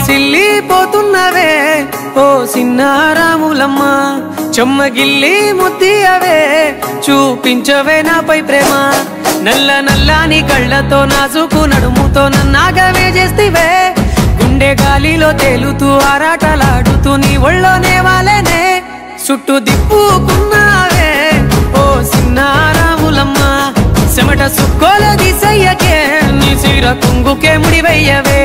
సొమ్మసిల్లిపోతున్నవే ఓ సిన్నారాములమ్మ చెమ్మగిల్లి ముద్దియవే. చూపించవే నాపై ప్రేమ. నల్ల నల్లాని కళ్ళతో నాజుకు నడుముతో నన్నాగవే చేస్తివే. గుండె గాలిలో తేలుతూ ఆరాటలాడుతూ నీ ఒళ్ళోనే వాలేనే చుట్టూ దిప్పుకున్నావే. ఓ సిన్నారాములమ్మ చెమట సుక్కోల ముడివయ్యవే.